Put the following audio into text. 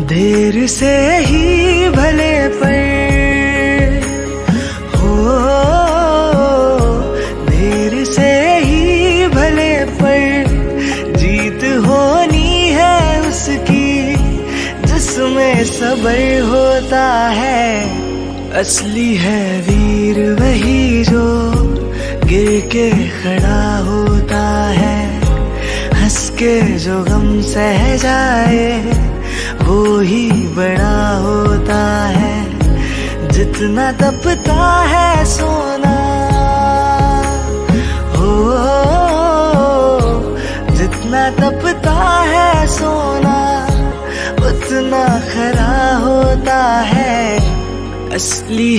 देर से ही भले पर हो, देर से ही भले पर जीत होनी है उसकी, जिसमें सबर होता है। असली है वीर वही जो गिर के खड़ा होता है। हंस के जो गम सह जाए वो ही बड़ा होता है, जितना तपता है सोना। हो, जितना तपता है सोना, उतना खरा होता है असली